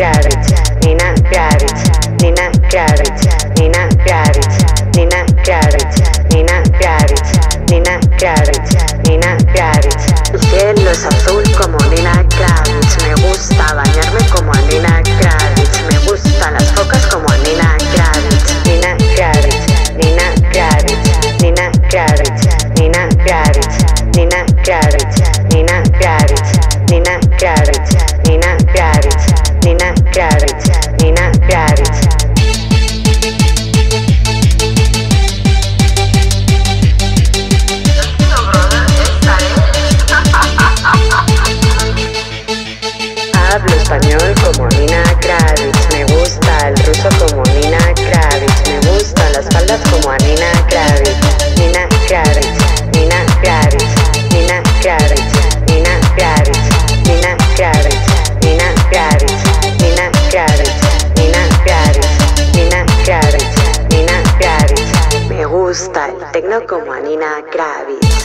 Kravitz, Nina Kravitz, Nina Kravitz, Nina Kravitz, Nina Kravitz, Nina Kravitz, Nina Kravitz, Nina Kravitz. El cielo es azul como Nina Kravitz. Me gusta bañarme como a Nina Kravitz. Me gustan las focas como a Nina Kravitz. Nina Kravitz, Nina Kravitz, Nina Kravitz, Nina Kravitz, Nina Kravitz, Nina Kravitz, Nina Kravitz, como Nina Kravitz, me gusta el ruso como Nina Kravitz, me gustan las faldas como a Nina Kravitz, Nina Kravitz, Nina Kravitz, Nina Kravitz, Nina Kravitz, Nina Kravitz, Nina Kravitz, Nina Kravitz, Nina Kravitz, Nina Kravitz, Nina Kravitz. Me gusta el tecno como a Nina Kravitz.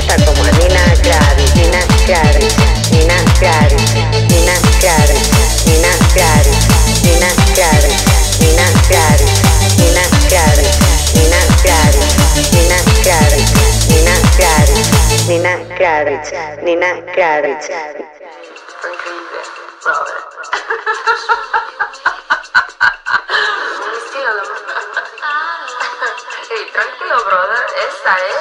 Fiesta como Nina. Nina Nina Nina Nina Nina Nina Nina Nina Nina Nina Nina Nina tranquilo, brother. Esta es.